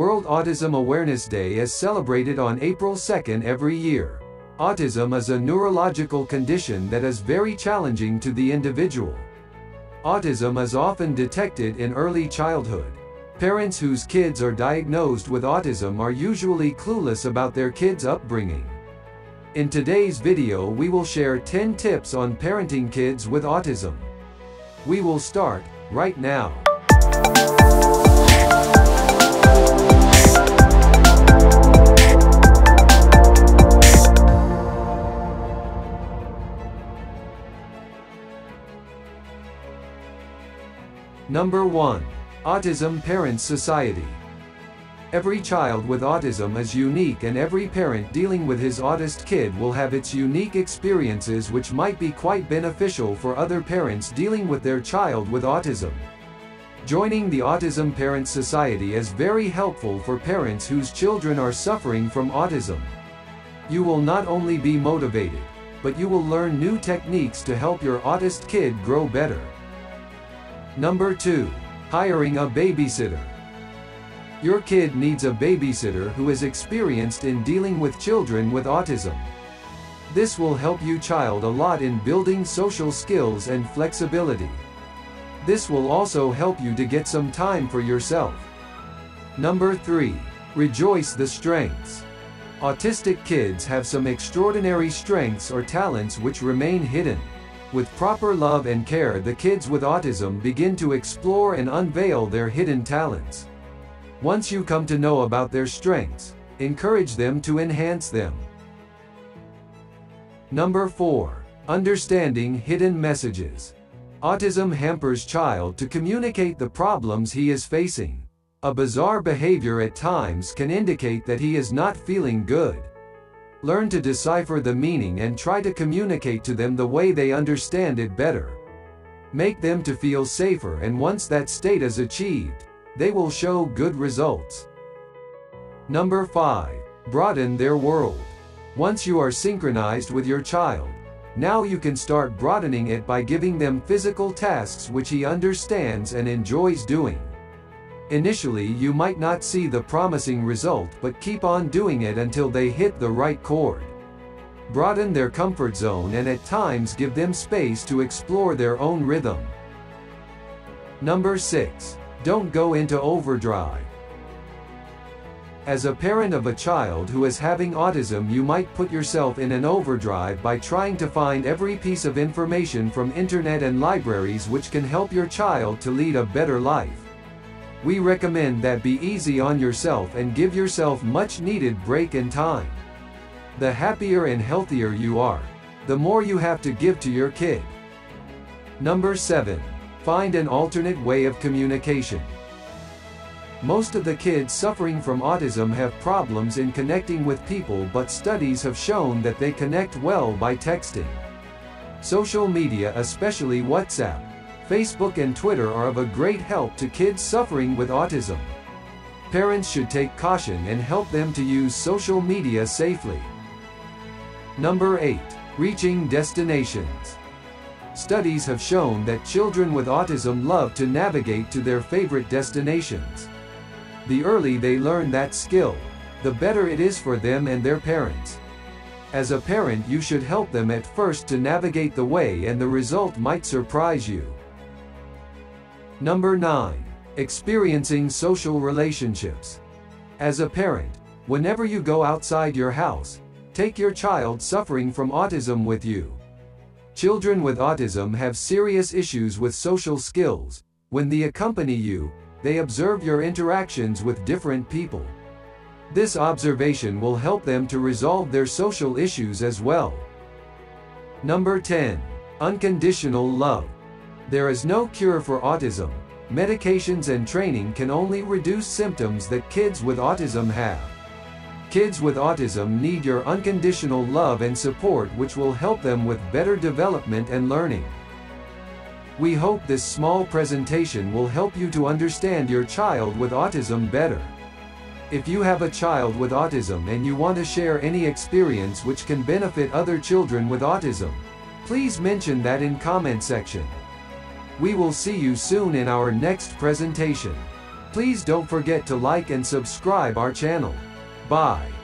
Autism Awareness Day is celebrated on April 2nd every year. Autism is a neurological condition that is very challenging to the individual. Autism is often detected in early childhood. Parents whose kids are diagnosed with autism are usually clueless about their kids' upbringing. In today's video we will share 10 tips on parenting kids with autism. We will start, right now. Number 1. Autism Parents Society. Every child with autism is unique and every parent dealing with his autist kid will have its unique experiences which might be quite beneficial for other parents dealing with their child with autism. Joining the Autism Parents Society is very helpful for parents whose children are suffering from autism. You will not only be motivated, but you will learn new techniques to help your autist kid grow better. Number 2. Hiring a babysitter. Your kid needs a babysitter who is experienced in dealing with children with autism. This will help you child a lot in building social skills and flexibility. This will also help you to get some time for yourself. Number 3. Rejoice the strengths. Autistic kids have some extraordinary strengths or talents which remain hidden. With proper love and care the kids with autism begin to explore and unveil their hidden talents. Once you come to know about their strengths, encourage them to enhance them. Number 4. Understanding hidden messages. Autism hampers child to communicate the problems he is facing. A bizarre behavior at times can indicate that he is not feeling good. Learn to decipher the meaning and try to communicate to them the way they understand it better. Make them to feel safer and once that state is achieved, they will show good results. Number 5. Broaden their world. Once you are synchronized with your child, now you can start broadening it by giving them physical tasks which he understands and enjoys doing. Initially you might not see the promising result but keep on doing it until they hit the right chord. Broaden their comfort zone and at times give them space to explore their own rhythm. Number 6. Don't go into overdrive. As a parent of a child who is having autism you might put yourself in an overdrive by trying to find every piece of information from internet and libraries which can help your child to lead a better life. We recommend that be easy on yourself and give yourself much needed break and time. The happier and healthier you are, the more you have to give to your kid. Number 7. Find an alternate way of communication. Most of the kids suffering from autism have problems in connecting with people but studies have shown that they connect well by texting. Social media especially WhatsApp, Facebook and Twitter are of a great help to kids suffering with autism. Parents should take caution and help them to use social media safely. Number 8. Reaching destinations. Studies have shown that children with autism love to navigate to their favorite destinations. The early they learn that skill, the better it is for them and their parents. As a parent you should help them at first to navigate the way and the result might surprise you. Number 9. Experiencing social relationships. As a parent, whenever you go outside your house, take your child suffering from autism with you. Children with autism have serious issues with social skills. When they accompany you, they observe your interactions with different people. This observation will help them to resolve their social issues as well. Number 10. Unconditional love. There is no cure for autism. Medications and training can only reduce symptoms that kids with autism have. Kids with autism need your unconditional love and support which will help them with better development and learning. We hope this small presentation will help you to understand your child with autism better. If you have a child with autism and you want to share any experience which can benefit other children with autism, please mention that in comment section. We will see you soon in our next presentation. Please don't forget to like and subscribe our channel. Bye.